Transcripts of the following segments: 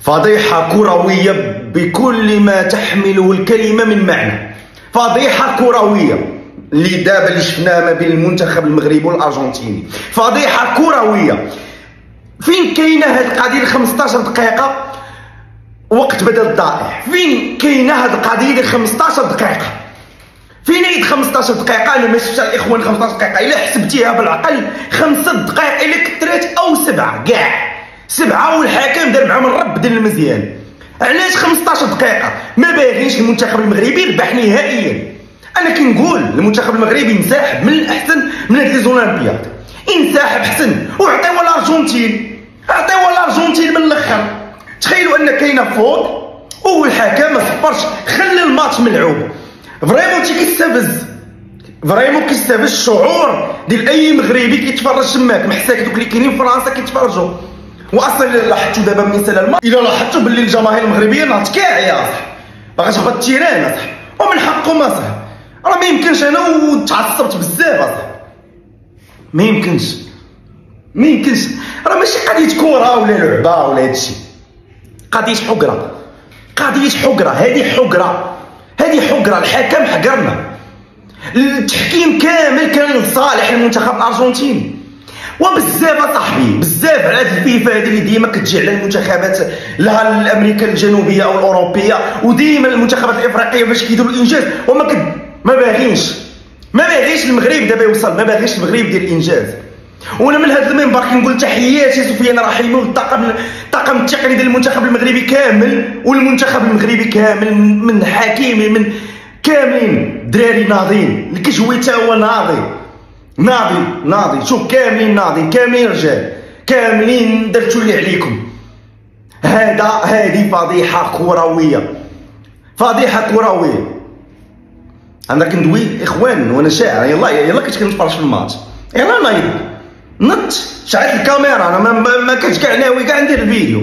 فضيحة كروية بكل ما تحمله الكلمة من معنى. فضيحة كروية اللي دابا اللي شفناها ما بين المنتخب المغربي والأرجنتيني. فضيحة كروية. فين كاينة هاد القضية 15 دقيقة؟ وقت بدل ضائع فين كاينة هاد القضية 15 دقيقة؟ فين عيد 15 دقيقة؟ أنا ما شفتش الإخوان 15 دقيقة. إلا حسبتيها بالعقل. خمسة دقائق الا كثرات أو سبعة. كاع سبعة والحكم دار معاهم الرب ديال المزيان. علاش 15 دقيقة؟ ما باغيش المنتخب المغربي يربح نهائيا. أنا كنقول المنتخب المغربي انسحب من الأحسن من هاد les Olympiades انسحب حسن وعطيوها الأرجنتين. عطيوها الأرجنتين من الأخر. تخيلوا أن كاينة faute والحكم ما صفرش خلى الماتش ملعوب. vraiment تيكيستفز vraiment كيستفز الشعور ديال أي مغربي كيتفرج تماك. محساك دوك اللي كاينين في فرنسا كيتفرجوا. واصلا الا لاحظتوا دابا من سنه الا لاحظتوا باللي الجماهير المغربيه ناضت كاع يا صاحبي باغا تاخذ التيران اصاحبي ومن حقهم اصاحبي راه ما يمكنش أنا وتعصبت بزاف اصاحبي ما يمكنش. ما يمكنش. راه ماشي قضية كره ولا لعبة ولا هادشي قضية حقرة. قضية حقرة. هذه حقرة. هذه حقرة. الحكم حقرنا. التحكيم كامل كان لصالح المنتخب الأرجنتيني. وبزاف اصاحبي بزاف على هاد الفيفا هذه اللي ديما كتجي على المنتخبات لها الأمريكا الجنوبية أو الأوروبية وديما المنتخبات الإفريقية فاش كيديروا الإنجاز. وما كد ما باغينش ما باغيش المغرب دابا يوصل ما باغيش المغرب يدير الإنجاز. وأنا من هذا المنبر كنقول تحياتي سفيان رحيمي والطاقم الطاقم التقني ديال المنتخب المغربي كامل والمنتخب المغربي كامل من حكيمي من كاملين دراري ناضين الكجوي تا هو ناضي. ناضي ناضي شوف كاملين ناضي كاملين رجال كاملين درتو اللي عليكم هذا هذه فضيحه كرويه فضيحه كرويه أنا كندوي اخوان وأنا شاعر يلا يلا كنت كنتفرج في الماتش يلا نايض نط شعلت الكاميرا أنا ما, ما كنتش كاع ناوي كاع ندير الفيديو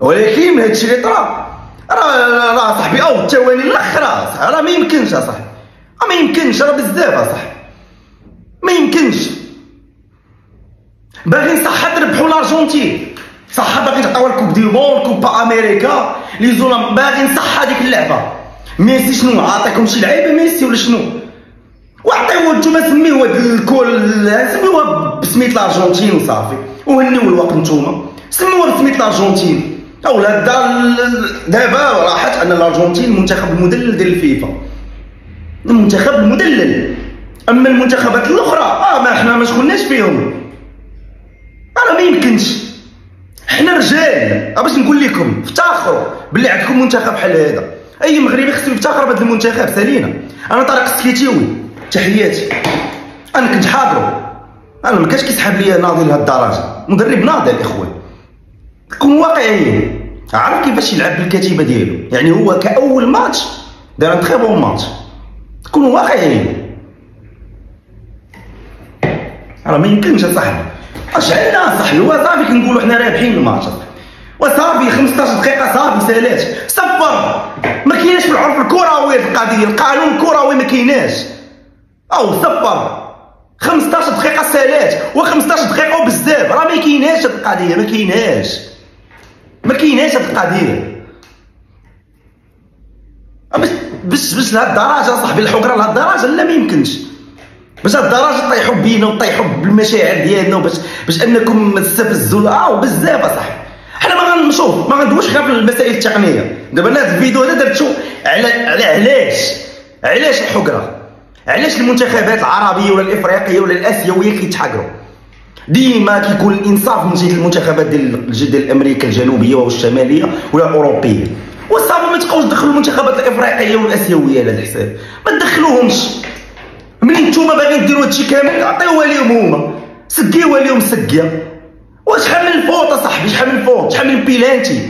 ولكن هادشي اللي طرا راه راه صاحبي أو الثواني الآخر راه ما يمكنش اصاحبي ما يمكنش راه بزاف اصاحبي ما يمكنش. باغيين صح تربحوا الأرجنتين. صح باغي تعطيو الكوب دي مون كوبا أمريكا. لي زولا باغيين صح هذيك اللعبة. ميسي شنو؟ عاطيكم شي لعيبه ميسي ولا شنو؟ وعطيوه نتوما سميوه الكل سميوه بسميت الأرجنتين وصافي. وهنيو الوقت نتوما. سميوه بسميت الأرجنتين. اولا دابا راحت أن الأرجنتين المنتخب المدلل ديال الفيفا. المنتخب المدلل اما المنتخبات الأخرى؟ آه ما إحنا ما شغلناش فيهم. أنا ما يمكنش. حنا رجال. باش نقول لكم افتخروا باللي عندكم منتخب بحال هذا. أي مغربي خصو يفتخر بهذا المنتخب؟ سالينا أنا طارق السكيتيوي تحياتي. أنا كنت حاضر. أنا ما كانش كيسحب لي ناضي لهاد الدرجة. مدرب ناضي الاخوان كون واقعيين. عرف كيفاش يلعب بالكتيبة ديالو؟ يعني هو كأول ماتش دار ان بون ماتش. كونوا واقعيين. راه ما يمكنش اصاحبي اش عندنا صاحبي هو صافي كنقولوا حنا رابحين الماتش وصافي 15 دقيقة صافي سألات. صفر ما كايناش في العرف الكروي القضية. القانون الكروي ما كايناش. أو صفر 15 دقيقة سألات. و15 دقيقة وبزاف. راه ما كايناش هاد القضية. ما كايناش. ما كايناش هاد القضية. باش باش لهاد الدرجه صاحبي الحقرة لهاد الدرجه لا ما يمكنش. باش الدرجة طيحوا بينا وطيحوا بالمشاعر ديالنا باش باش أنكم تستفزوا. آه بزاف أصاحبي. حنا ما غنشوف ما غندويش غير في المسائل التقنية. دابا أنا الفيديو هذا درتو على على علاش؟ علاش الحقرة؟ علاش المنتخبات العربية ولا الإفريقية ولا الأسيوية كيتحقروا؟ ديما كيكون الإنصاف من جهة المنتخبات ديال ديال أمريكا الجنوبية والشماليه ولا الأوروبية. وصافي ما تبقاوش تدخلوا المنتخبات الإفريقية والأسيوية على الحساب. ما تدخلوهمش. ملي نتوما باغيين ديروا هادشي كامل؟ عطيوها ليهم هما. سقيوها ليهم سقيه وشحال من الفوط اصاحبي شحال من الفوط شحال من بيلانتي؟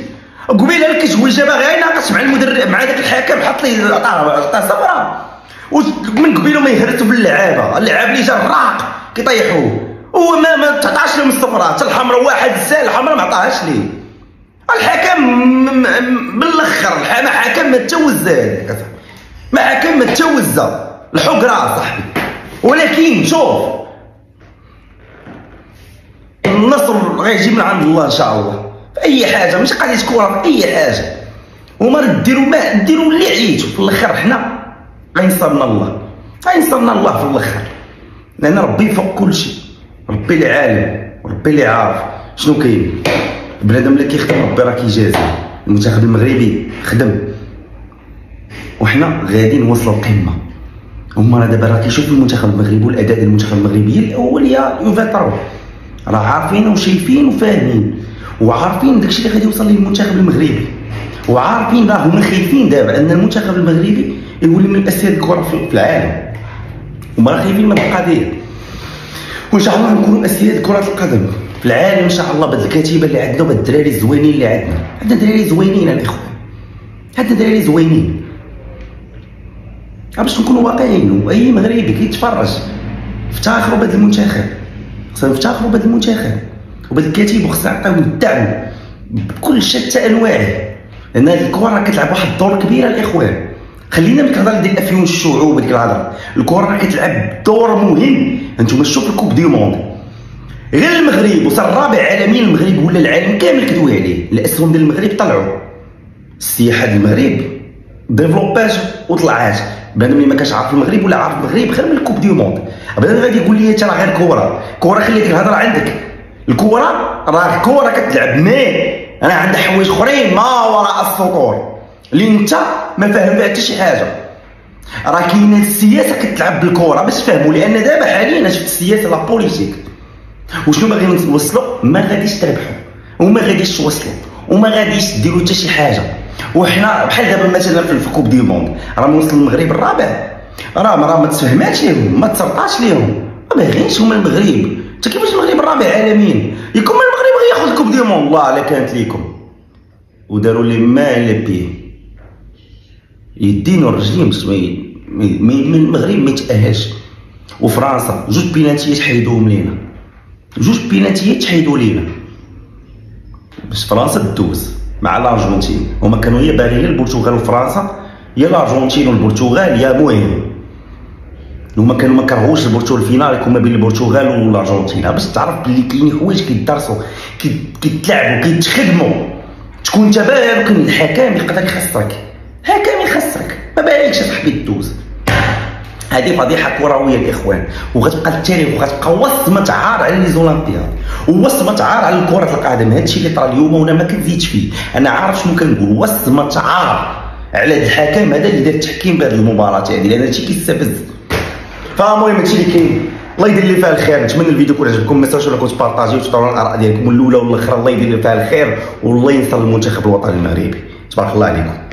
قبيلة الكتويجه باغي يناقش مع المدرب مع داك الحكم حط ليه عطاه صفراء ومن قبيلة ما يهرسوا باللعابه اللعاب اللي جا الراق كيطيحوه هو ما ما تعطاش لهم الصفراء حتى الحمراء واحد السال الحمراء ما عطاهاش ليه. الحكم بالأخر ما حكم ما توزا ما حكم ما توزا الحقره صاحبي. ولكن شوف النصر غيجي من عند الله إن شاء الله. في أي حاجة ماشي قضيه كره في أي حاجة. وما ديروا ما ديروا اللي عييتوا في الآخر حنا غينصرنا الله. غينصرنا الله في الآخر لأن ربي فوق كل شيء. ربي اللي عالم. ربي اللي عارف. شنو كاين؟ بنادم اللي كيخدم ربي راه كيجازي. المنتخب المغربي خدم. وحنا غادي نوصلوا القمة. هما راه دابا راه كيشوفوا المنتخب المغربي والأداء ديال المنتخب المغربي الأول يا يفطروا راه عارفين وشايفين وفاهمين. وعارفين داكشي اللي غادي يوصل ليه المنتخب المغربي. وعارفين راه هما خايفين دابا أن المنتخب المغربي يولي من أسياد الكرة في العالم. هما راه خايفين من القضية. وان شاء الله نكونوا أسياد كرة القدم. في العالم ان شاء الله بهاد الكتيبه اللي عندنا وبهاد الدراري الزوينين اللي عندنا. عندنا دراري زوينين الاخوان عندنا دراري زوينين. باش نكونوا واقعيين واي مغربي كيتفرج افتخروا بهذا المنتخب. خصنا نفتخروا بهذا المنتخب. وبهذا الكتيب وخصنا نعطيو الدعم بكل شتى أنواعه. لأن هذه الكرة كتلعب واحد الدور كبير الإخوان. خلينا من الهضره ديال أفيون الشعوب وديك الهضرة. الكرة كتلعب دور مهم. أنتم شوفوا ال Coupe du Monde غير المغرب وصار الرابع عالميا المغرب ولا العالم كامل كدوي عليه. الأسهم ديال المغرب طلعوا. السياحة ديال المغرب développ ات وطلعات. اللي ما كانش عارف المغرب ولا عارف المغرب خير من ال Coupe du Monde بنادم غادي يقول لي انت راه غير كره كره خلي ديك الهضرة عندك. الكره راه كره كتلعب. mais أنا عندي حوايج أخرين ما وراء السطور اللي أنت ما فاهم حتى شي حاجة. راه كاينة السياسة كتلعب بالكره باش تفهموا لأن دابا حاليا شفت السياسة la politique. وشنو باغيين نوصلوا ما غاديش تربحوا. وما غاديش توصلوا. وما غاديش ديروا حتى شي حاجة. وحنا بحال دابا مثلا في ال Coupe du Monde راه وصل المغرب الرابع. راه راه ما تفهماتش ليهم ما تسرطاش ليهم. ما باغيينش هما المغرب. انت كيفاش المغرب الرابع عالميا؟ يكون المغرب غياخذ ال Coupe du Monde. الله لا كانت ليكم. وداروا لي ما لا بيه يدين باش من المغرب ما يتأهلش. وفرنسا جوج بينالتيات حيدوهم لينا. جوج بينالتيات تحيدوا لينا. باش فرنسا تدوز. مع الأرجنتين. هما كانوا هي باغيين البرتغال وفرنسا. يا الأرجنتين والبرتغال يا المهم. هما كانوا ما كرهوش البرتغال الفينال يكون ما بين البرتغال والأرجنتين. باش تعرف بلي كاين حوايج كيدرسوا كيتلعبوا كيتخدموا. تكون انت باغي الحكام يقدر يخسرك. حكام يخسرك. ما بالكش صاحبي تدوز هذه فضيحة كروية الاخوان وغتبقى التاريخ وغتبقى وصمه عار على لي زولمبياد ووصمه عار على كره القدم هذا الشيء اللي طرا اليوم وأنا ما كنزيدش فيه. أنا عارف شنو كنقول وصمه عار على الحكم هذا اللي دار التحكيم بهذه المباراة هذه لأن هادشي كيستفز. فالمهم هادشي اللي كاين. الله يدير لي فيها الخير. نتمنى الفيديو يكون عجبكم. ما تنساوش انكم تبارطاجيو وتعطيونا الآراء ديالكم. الاولى والاخرى الله يدير لي فيها الخير. والله ينصر المنتخب الوطني المغربي. تبارك الله عليكم.